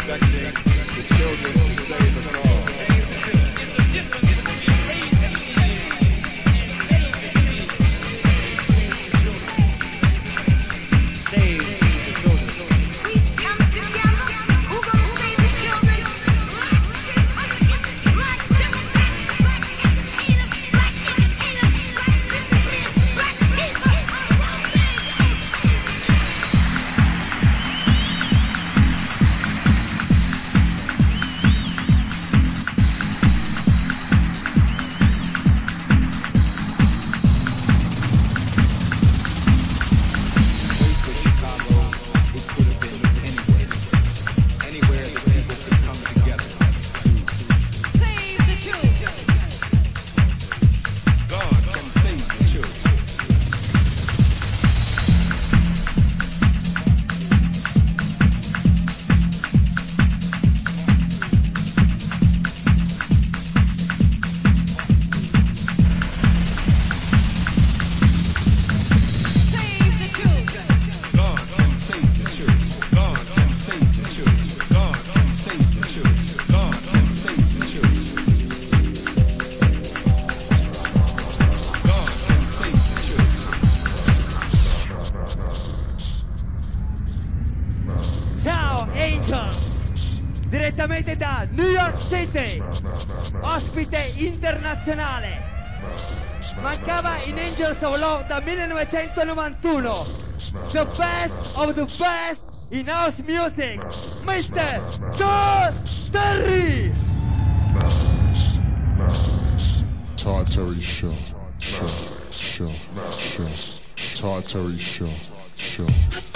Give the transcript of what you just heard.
protecting the children, the save us all. Ospite internazionale. Mancava in Angels of Love da 1991. The best of the best in house music, Mr. John Terry. Tartary Show. Show. Show. Show. Tartary Show. Show.